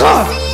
God.